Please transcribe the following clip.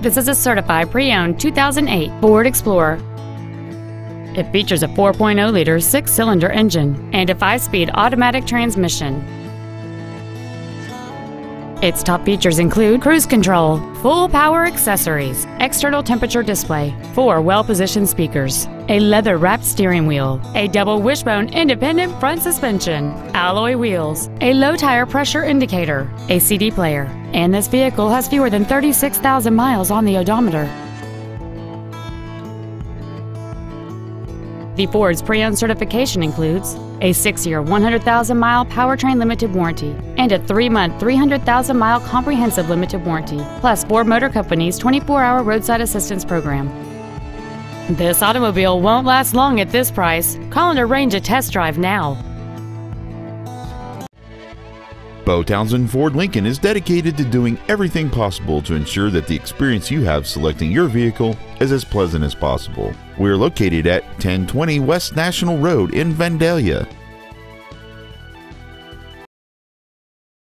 This is a certified pre-owned 2008 Ford Explorer. It features a 4.0-liter six-cylinder engine and a five-speed automatic transmission. Its top features include cruise control, full power accessories, external temperature display, four well-positioned speakers, a leather-wrapped steering wheel, a double wishbone independent front suspension, alloy wheels, a low tire pressure indicator, a CD player, and this vehicle has fewer than 36,000 miles on the odometer. The Ford's pre-owned certification includes a 6-year, 100,000-mile powertrain limited warranty and a 3-month, 300,000-mile comprehensive limited warranty, plus Ford Motor Company's 24-hour roadside assistance program. This automobile won't last long at this price. Call and arrange a test drive now. Beau Townsend Ford Lincoln is dedicated to doing everything possible to ensure that the experience you have selecting your vehicle is as pleasant as possible. We are located at 1020 West National Road in Vandalia.